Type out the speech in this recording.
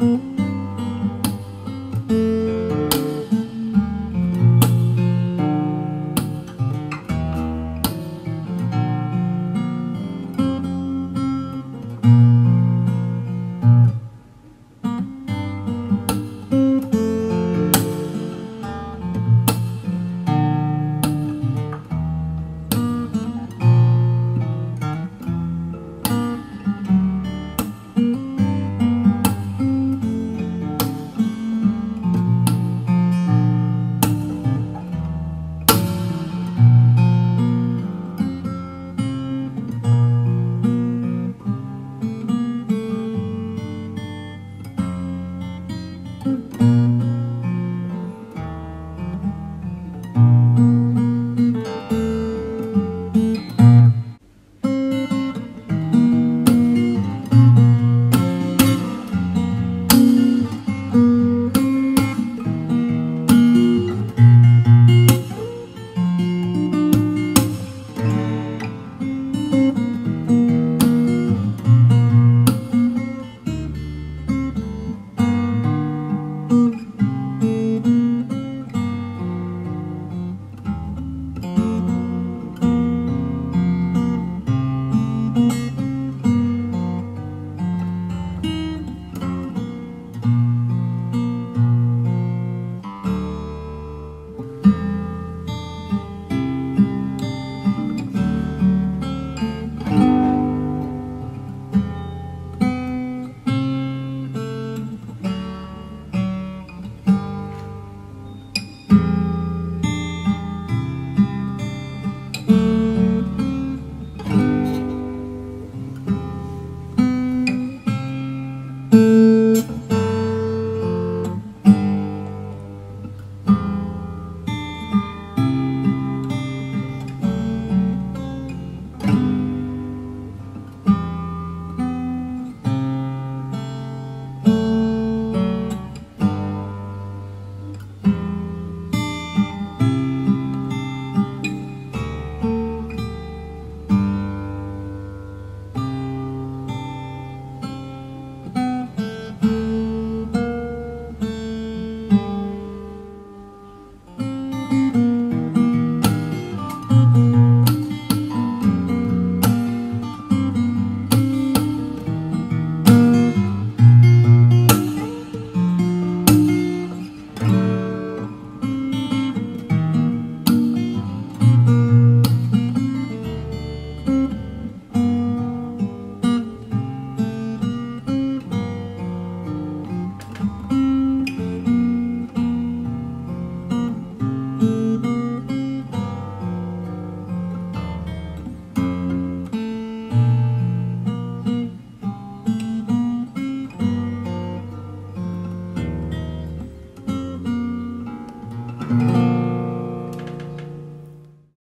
Mm-hmm. Mm-hmm.